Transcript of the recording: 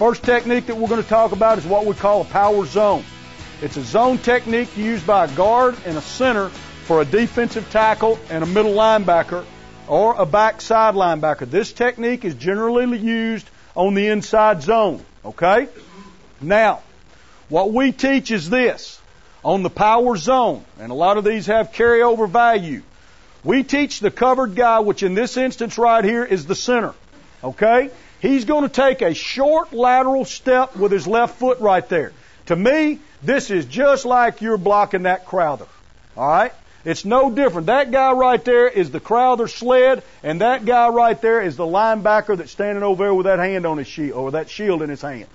First technique that we're going to talk about is what we call a power zone. It's a zone technique used by a guard and a center for a defensive tackle and a middle linebacker or a backside linebacker. This technique is generally used on the inside zone. Okay? Now, what we teach is this on the power zone, and a lot of these have carryover value. We teach the covered guy, which in this instance right here is the center. Okay? He's going to take a short lateral step with his left foot right there. To me, this is just like you're blocking that Crowther. Alright? It's no different. That guy right there is the Crowther sled, and that guy right there is the linebacker that's standing over there with that hand on his shield, or that shield in his hand.